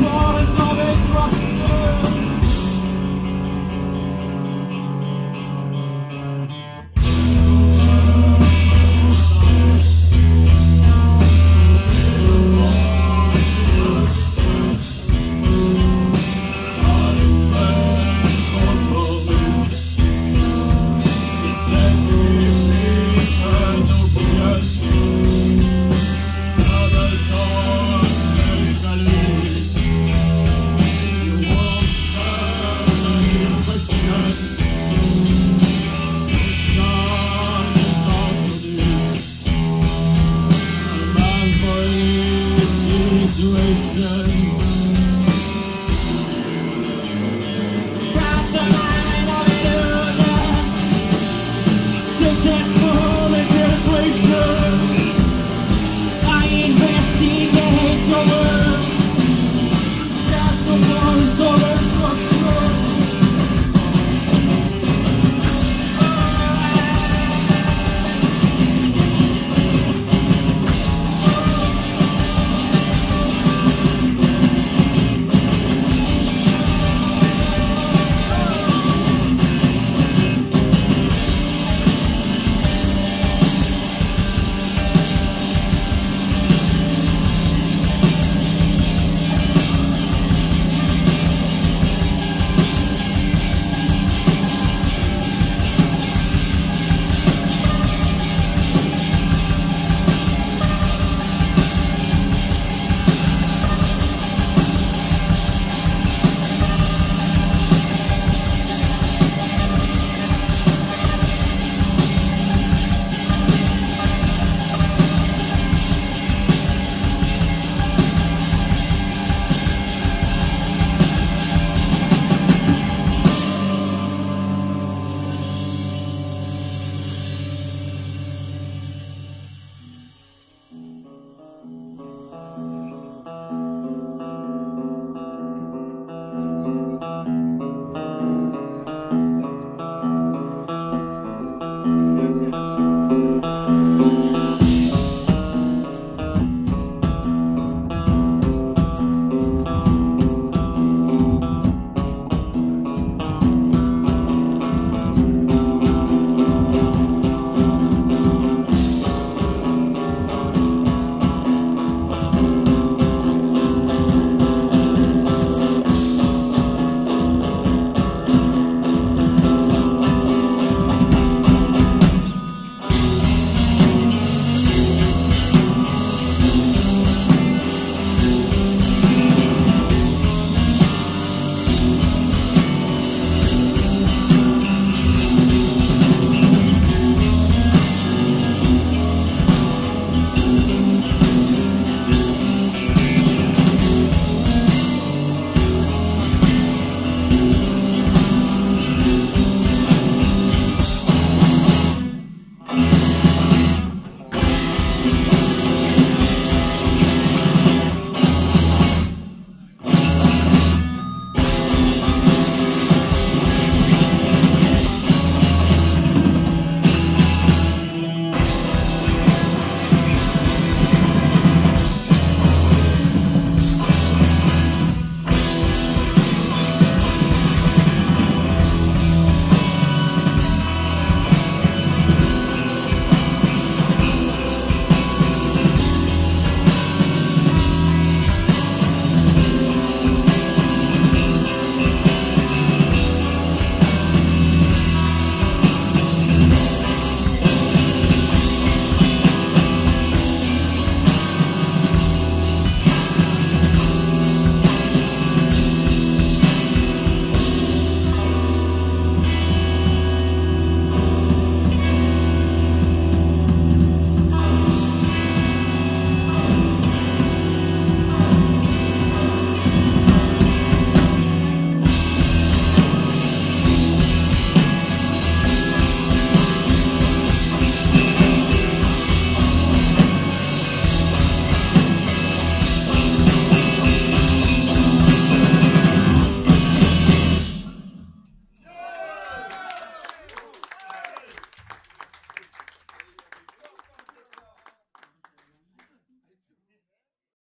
more world.